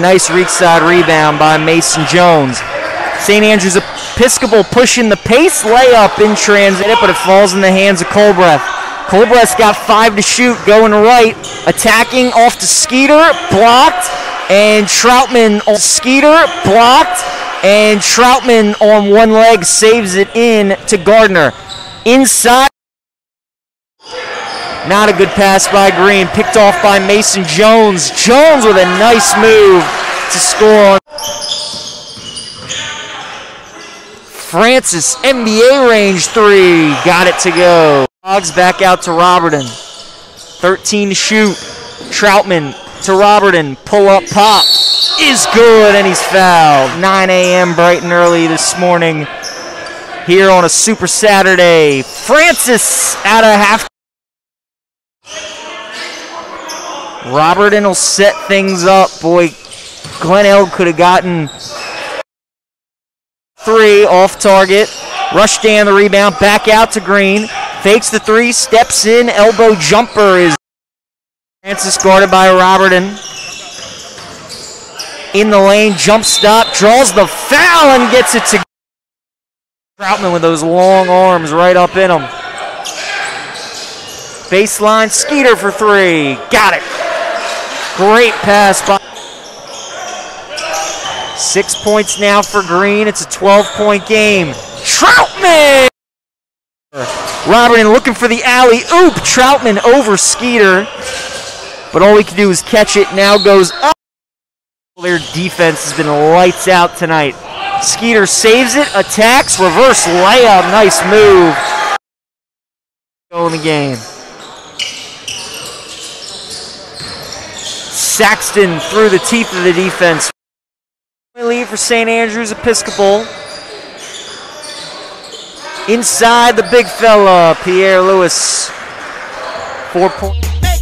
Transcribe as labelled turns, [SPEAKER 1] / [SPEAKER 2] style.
[SPEAKER 1] Nice reach side rebound by Mason Jones. St. Andrews Episcopal pushing the pace layup in transit, but it falls in the hands of Colbreth. Colbreth's got five to shoot, going right, attacking off to Skeeter, blocked, and Troutman on Skeeter, blocked, and Troutman on one leg saves it in to Gardner. Inside. Not a good pass by Green. Picked off by Mason Jones. Jones with a nice move to score. Francis, NBA range three. Got it to go. Hogs back out to Roberton. 13 to shoot. Troutman to Roberton. Pull up pop. Is good, and he's fouled. 9 a.m. bright and early this morning here on a Super Saturday. Francis out of half. Roberton will set things up. Boy, Glenelg could have gotten three off target. Rush down the rebound, back out to Green. Fakes the three, steps in, elbow jumper is Francis guarded by Roberton. In the lane, jump stop, draws the foul and gets it to Troutman with those long arms right up in him. Baseline, Skeeter for three. Got it. Great pass by. Six points now for Green. It's a 12 point game. Troutman! Roberton looking for the alley. Oop! Troutman over Skeeter. But all he can do is catch it. Now goes up. Their defense has been lights out tonight. Skeeter saves it, attacks, reverse layup. Nice move. Go in the game. Saxton through the teeth of the defense. Lead for St. Andrews Episcopal. Inside the big fella, Pierre Lewis. Four points.